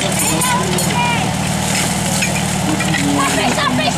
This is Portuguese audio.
Tá, it,